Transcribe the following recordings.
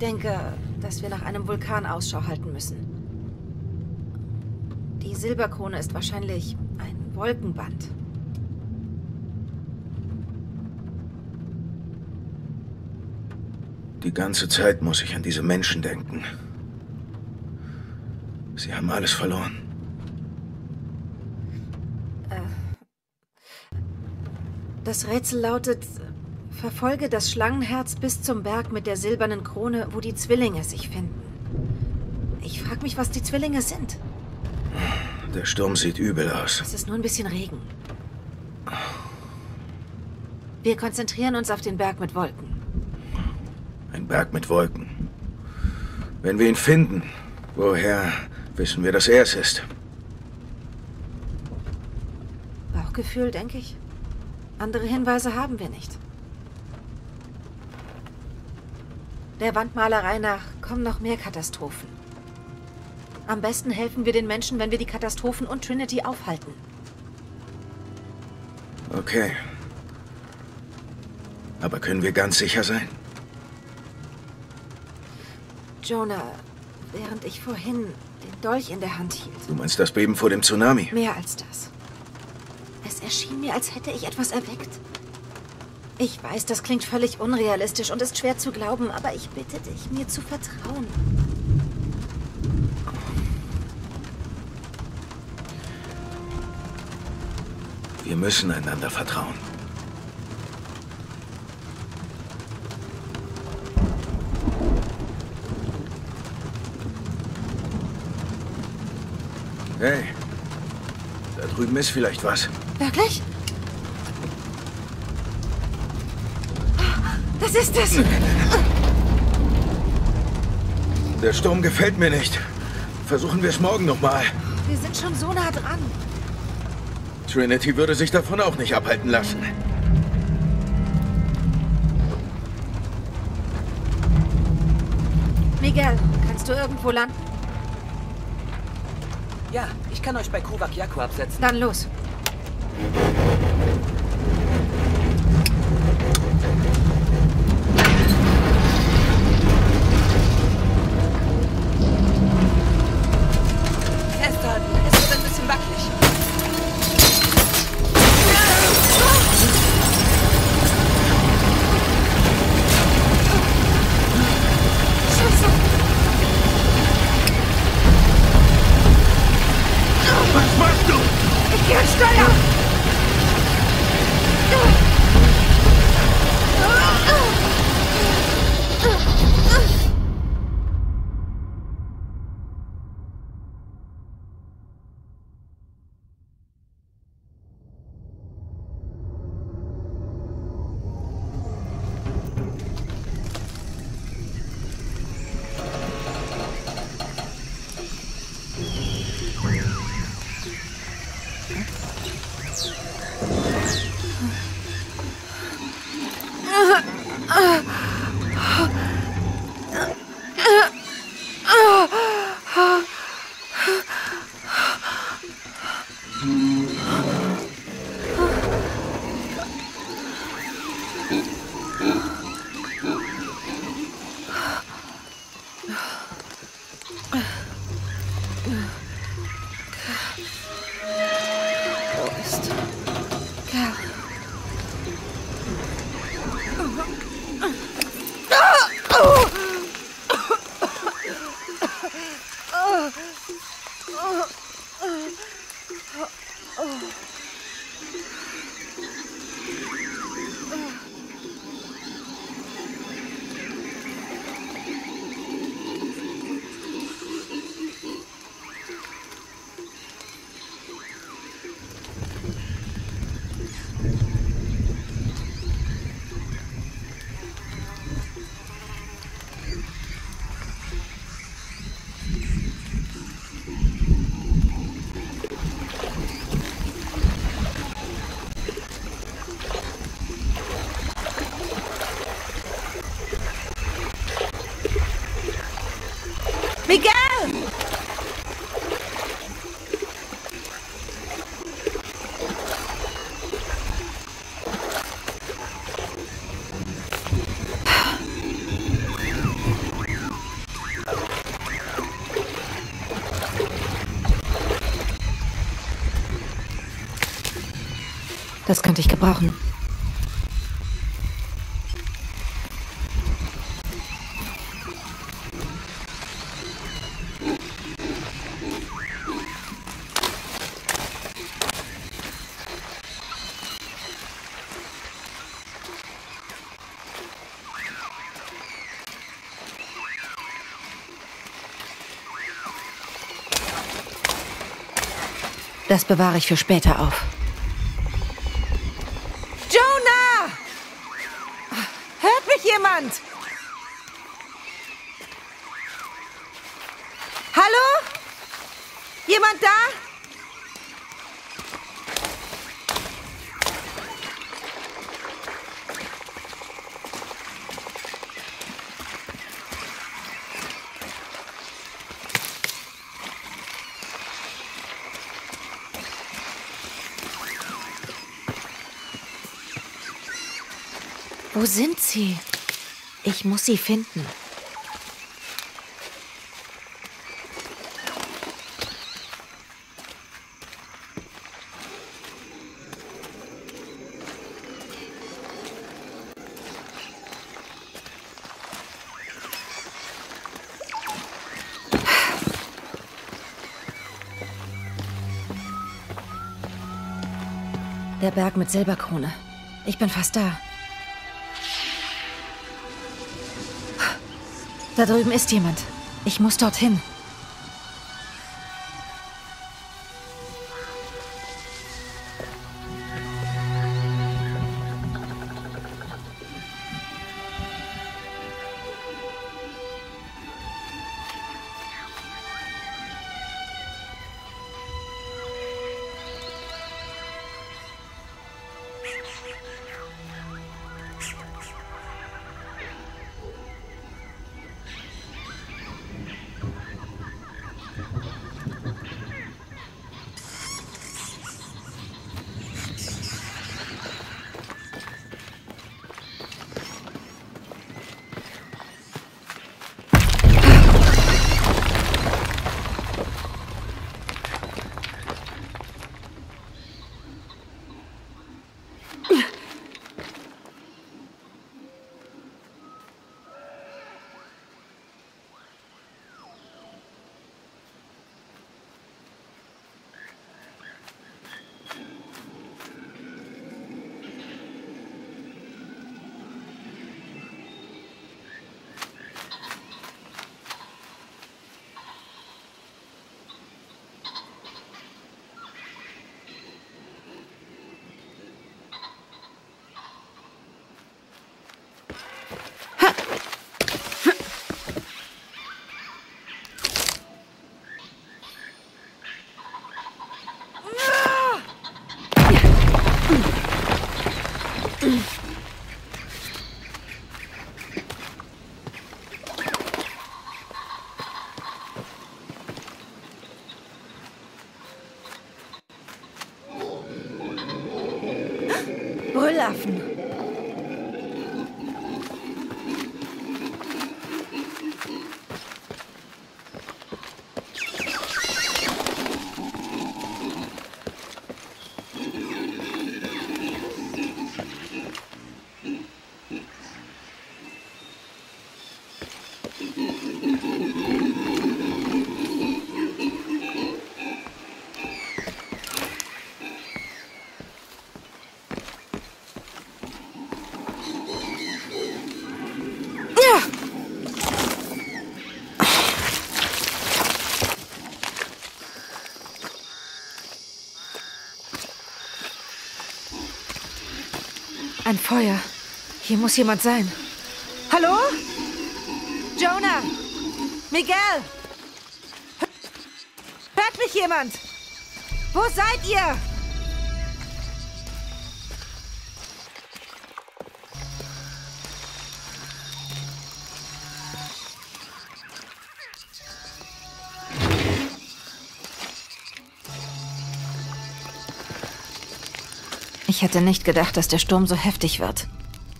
Ich denke, dass wir nach einem Vulkan Ausschau halten müssen. Die Silberkrone ist wahrscheinlich ein Wolkenband. Die ganze Zeit muss ich an diese Menschen denken. Sie haben alles verloren. Das Rätsel lautet, verfolge das Schlangenherz bis zum Berg mit der silbernen Krone, wo die Zwillinge sich finden. Ich frage mich, was die Zwillinge sind. Der Sturm sieht übel aus. Es ist nur ein bisschen Regen. Wir konzentrieren uns auf den Berg mit Wolken. Ein Berg mit Wolken. Wenn wir ihn finden, woher wissen wir, dass er es ist? Bauchgefühl, denke ich. Andere Hinweise haben wir nicht. Der Wandmalerei nach kommen noch mehr Katastrophen. Am besten helfen wir den Menschen, wenn wir die Katastrophen und Trinity aufhalten. Okay. Aber können wir ganz sicher sein? Jonah, während ich vorhin den Dolch in der Hand hielt. Du meinst das Beben vor dem Tsunami? Mehr als das. Es erschien mir, als hätte ich etwas erweckt. Ich weiß, das klingt völlig unrealistisch und ist schwer zu glauben, aber ich bitte dich, mir zu vertrauen. Wir müssen einander vertrauen. Hey, da drüben ist vielleicht was. Wirklich? Das ist es! Der Sturm gefällt mir nicht. Versuchen wir es morgen nochmal. Wir sind schon so nah dran. Trinity würde sich davon auch nicht abhalten lassen. Miguel, kannst du irgendwo landen? Ja, ich kann euch bei Kuvak Yaku absetzen. Dann los. Mm-hmm. Das könnte ich gebrauchen. Das bewahre ich für später auf. Jonah! Hört mich jemand? Hallo? Jemand da? Wo sind sie? Ich muss sie finden. Der Berg mit Silberkrone. Ich bin fast da. Da drüben ist jemand. Ich muss dorthin. Brüllaffen. Ein Feuer. Hier muss jemand sein. Hallo? Jonah! Miguel! Hört mich jemand? Wo seid ihr? Ich hätte nicht gedacht, dass der Sturm so heftig wird.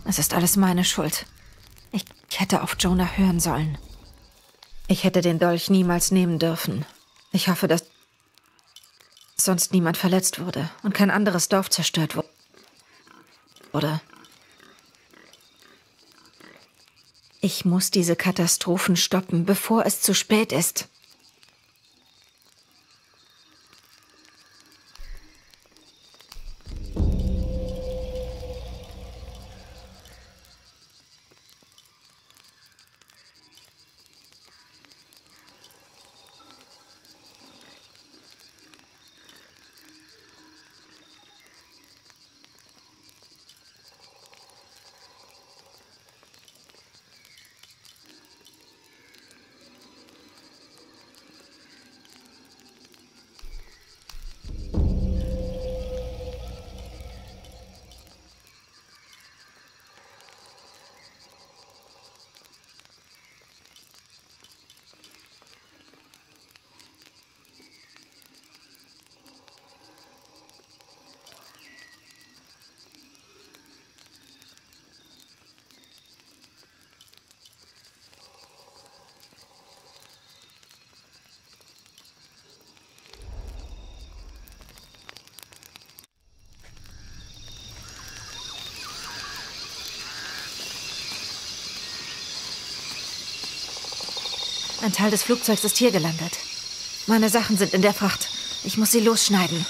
Es ist alles meine Schuld. Ich hätte auf Jonah hören sollen. Ich hätte den Dolch niemals nehmen dürfen. Ich hoffe, dass sonst niemand verletzt wurde und kein anderes Dorf zerstört wurde. oder? Ich muss diese Katastrophen stoppen, bevor es zu spät ist. Ein Teil des Flugzeugs ist hier gelandet. Meine Sachen sind in der Fracht. Ich muss sie losschneiden.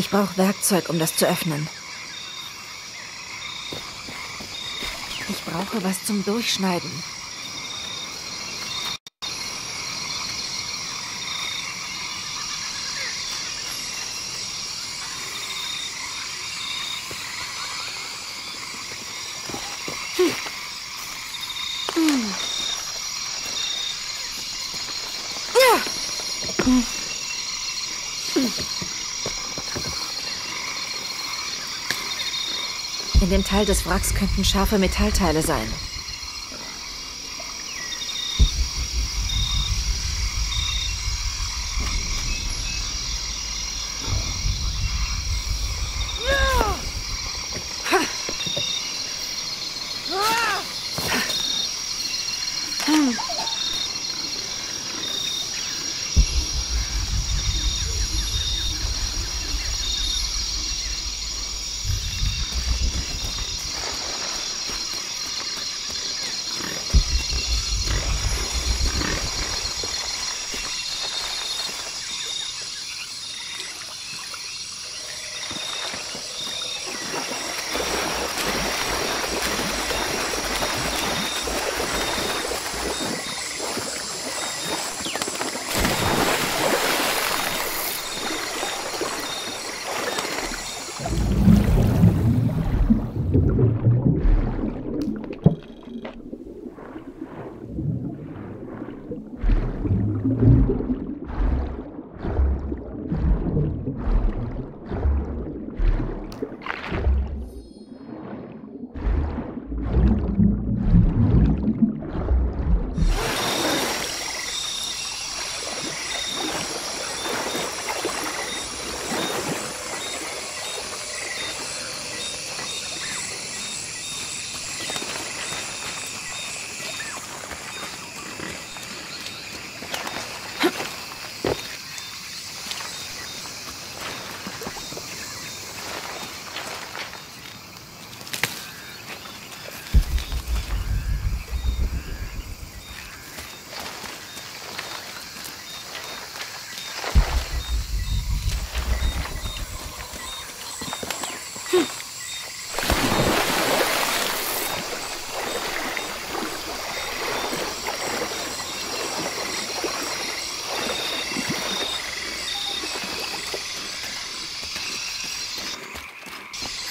Ich brauche Werkzeug, um das zu öffnen. Ich brauche was zum Durchschneiden. In dem Teil des Wracks könnten scharfe Metallteile sein.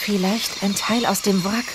Vielleicht ein Teil aus dem Wrack.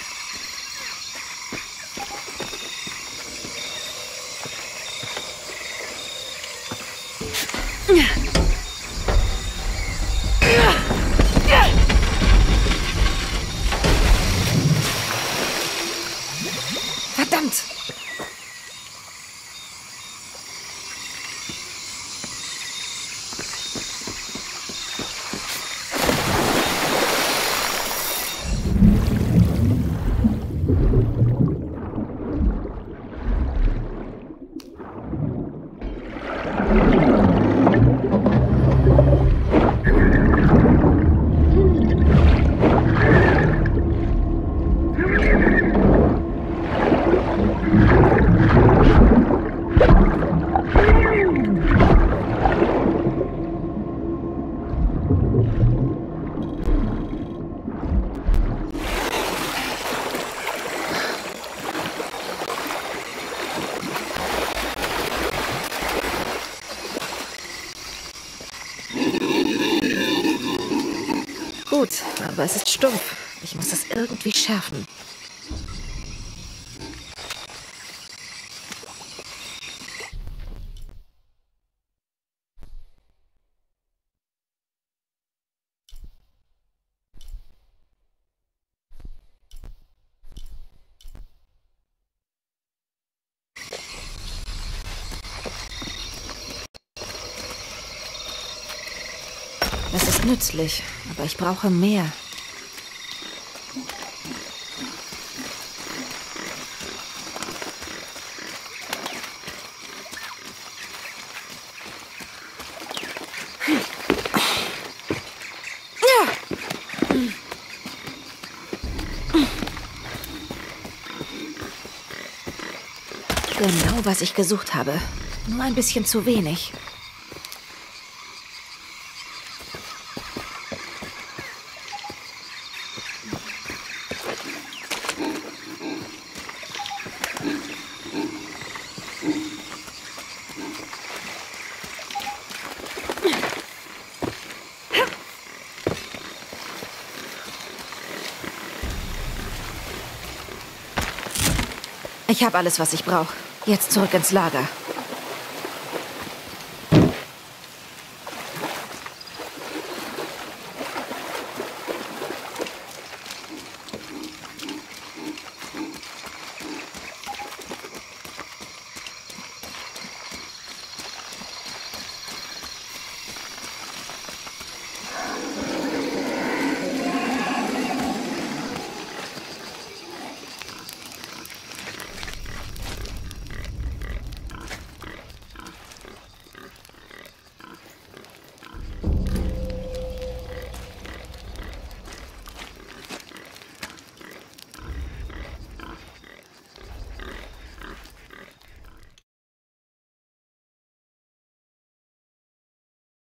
Aber es ist stumpf. Ich muss es irgendwie schärfen. Das ist nützlich, aber ich brauche mehr. Was ich gesucht habe. Nur ein bisschen zu wenig. Ich habe alles, was ich brauche. Jetzt zurück ins Lager.